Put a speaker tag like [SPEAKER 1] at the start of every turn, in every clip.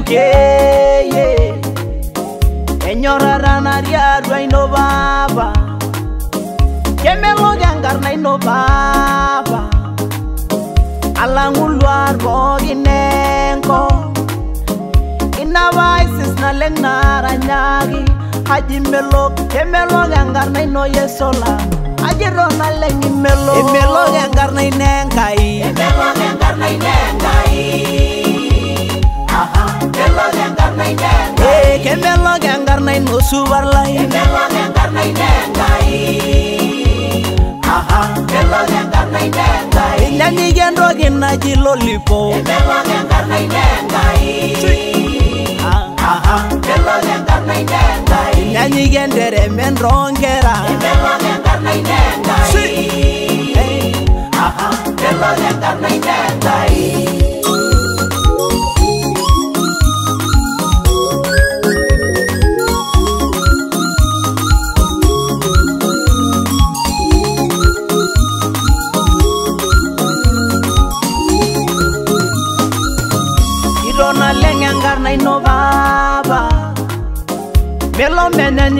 [SPEAKER 1] uke ye enyorara que me ino baba kemelogia nkarna ino baba alang'u luar pookin enkop ina que me naranyaki haji melok kemelok y ino yesola ajiro naleng melo imelok e enkarna ino enkai subarlay Nelo nengarnay nengay Aha Nelo nengarnay nengay Inyanige ndogi naji lolipo Nelo nengarnay nengay Aha Nelo nengarnay nengay Inyanige ndereme ndrongera Nelo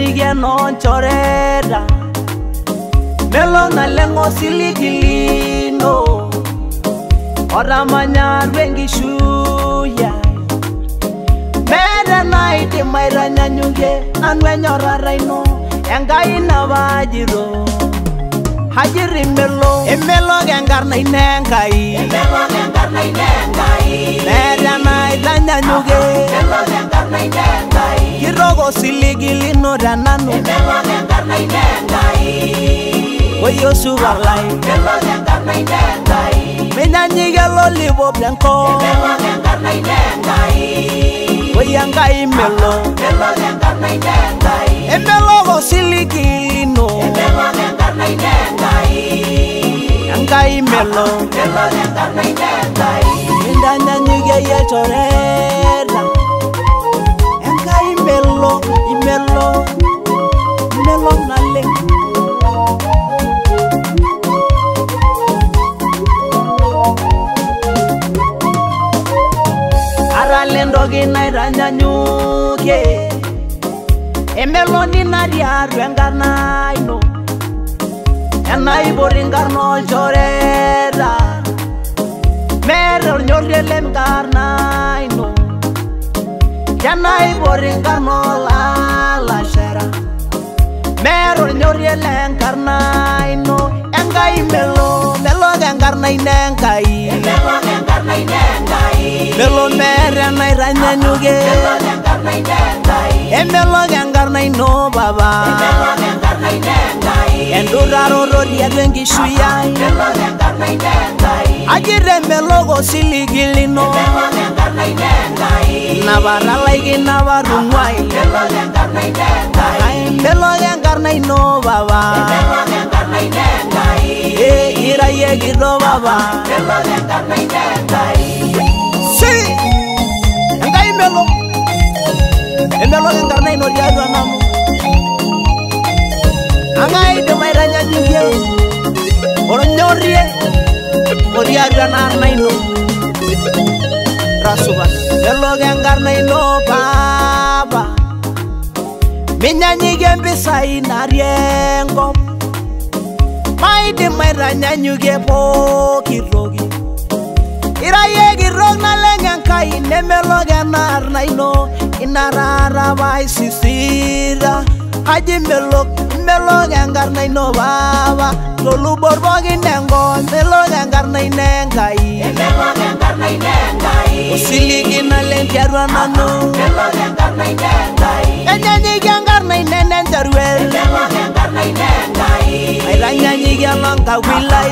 [SPEAKER 1] nyige no chorera melo na lengo siligilino ora manya rengi shuya mera night maira nyanyuge anwe nyora raino engai na bajiro hajiri melo e melo gengar na inengai e melo gengar na inengai mera night anyanyuge e melo gengar na inengai kidogo siligi linora nanu Emeloge enkarna ine Enkai Oyo subarlai Emeloge enkarna ine Enkai Menyanyike lolipo blanko Emeloge enkarna ine Enkai Oyo Enkai melo Emeloge enkarna ine Enkai Emelogo siligi lino Emeloge enkarna ine Enkai Enkai melo Emeloge enkarna ine Enkai Mindanyanyike yetore Emeloge orale ntoki nairanyanyuke emeloni nari arua enkarna ino enaipori nkarna olchoreta meere olnyorie lemkarna ino enaipori nkarna olalashera meere olnyorie lenkarna ino enkai melo melok enkarna ino enkai melok enkarna ino Melo meeta enaitanyanyuke Emelok enkarna ino papa Endutaroto tiatua enkishui ai Ajita emelok osiligi lino Naparalaiki napatunguai Emelok enkarna ino papa Irayekito papa Emelok enkarna ino papa ebeloke nkarina inoliatua namu angaidim airanyanyikie olnyorie oliatua naarna ino rasupa beloke nkarna ino papa minyanyikie mpisai narie nkop maidim airanyanyikie pooki toki irayegi rok nalengenkai nemelogenar na ino inararabai sisira aji melok melogengar na ino baba toluborbokinengo melogengar na inengai osiligi naleng tiarua nano enyanyigia ngar na inene njaruel airanyanyigia lonkawilai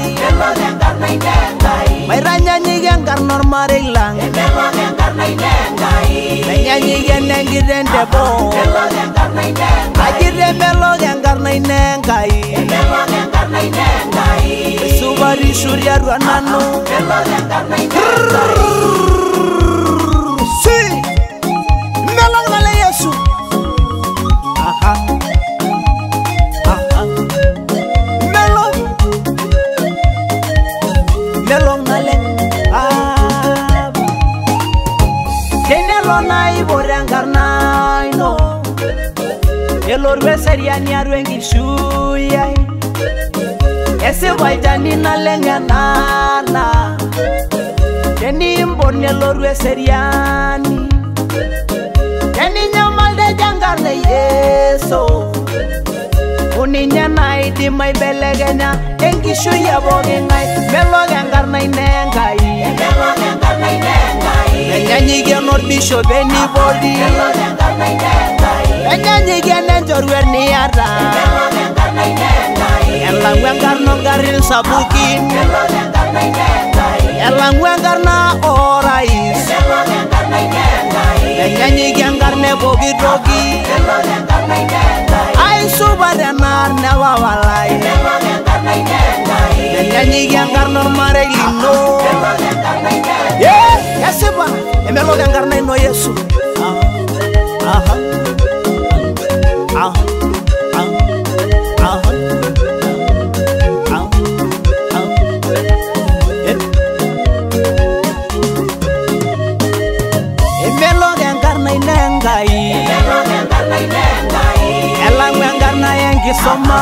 [SPEAKER 1] Mairanya nyigan karnor mariglang Edelon yang karna nengai. Nanya nyigan yang giren debo Edelon yang karna inengai Ajiren belo yang karna nengai, Edelon yang karna inengai Besubari surya ruananu Edelon yang karna inengai elo rwese rianiarwengishuye ese waitani nalenganana teniimboni elo rwese riani teninyamalde jangane yeso uninye naidima ibelegenya engishuya vogingai melogengarna inengai enyanyigianorbishopenivodi enyanyigian enjoruet niata elang enkarna ngarin sapukin elang enkarna orais enyanyigian enkarna poki toki ai supat enarne wawalai enyanyigian enkarna ormarei lino kesipa emelok enkarna ino yesu soma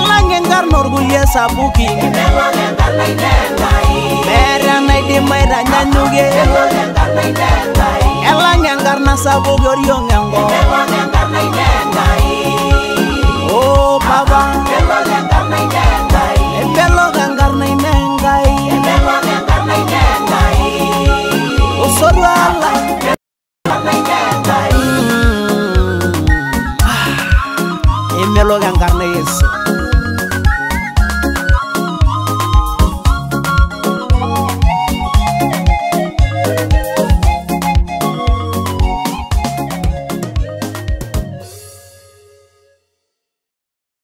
[SPEAKER 1] elange ngar norgu yesa buki mere naide maira nyanyuge elange ngar nasabugi oriongengo